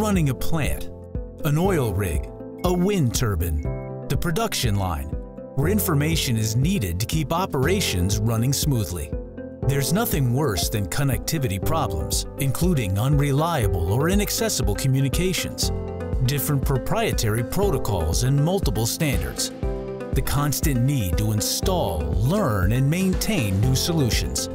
running a plant, an oil rig, a wind turbine, the production line, where information is needed to keep operations running smoothly. There's nothing worse than connectivity problems, including unreliable or inaccessible communications, different proprietary protocols and multiple standards, the constant need to install, learn, and maintain new solutions.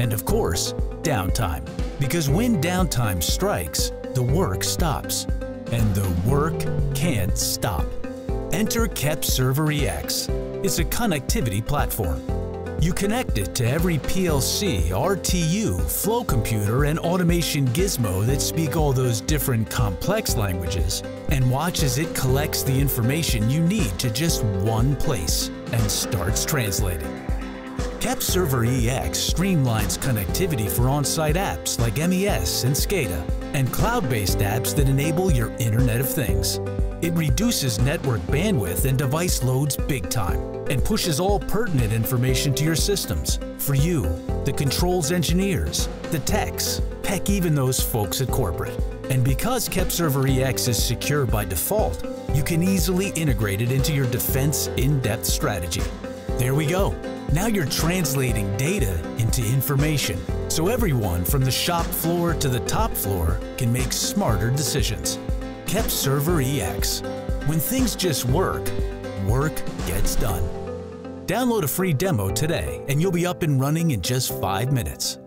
And of course, downtime. Because when downtime strikes, the work stops. And the work can't stop. Enter KEP Server EX. It's a connectivity platform. You connect it to every PLC, RTU, flow computer, and automation gizmo that speak all those different complex languages, and watch as it collects the information you need to just one place and starts translating. KEP Server EX streamlines connectivity for on-site apps like MES and SCADA, and cloud-based apps that enable your Internet of Things. It reduces network bandwidth and device loads big time and pushes all pertinent information to your systems for you, the controls engineers, the techs, heck even those folks at corporate. And because KEP Server EX is secure by default, you can easily integrate it into your defense in-depth strategy. There we go. Now you're translating data into information, so everyone from the shop floor to the top floor can make smarter decisions. KEP Server EX. When things just work, work gets done. Download a free demo today and you'll be up and running in just five minutes.